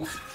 Oof.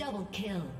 Double kill.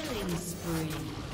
Has been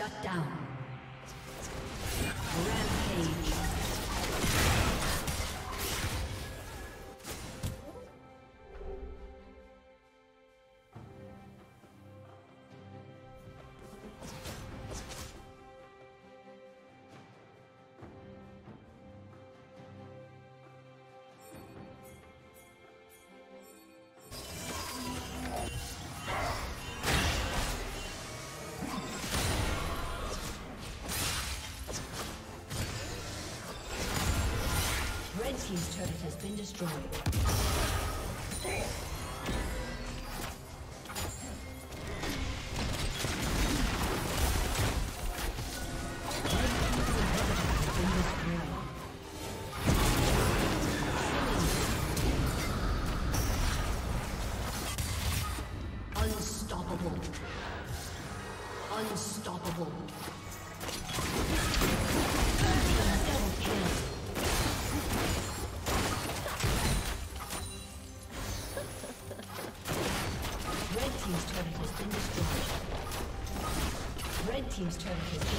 Shut down. Rampage. Team's turret has been destroyed. Unstoppable. Unstoppable. Team's turret has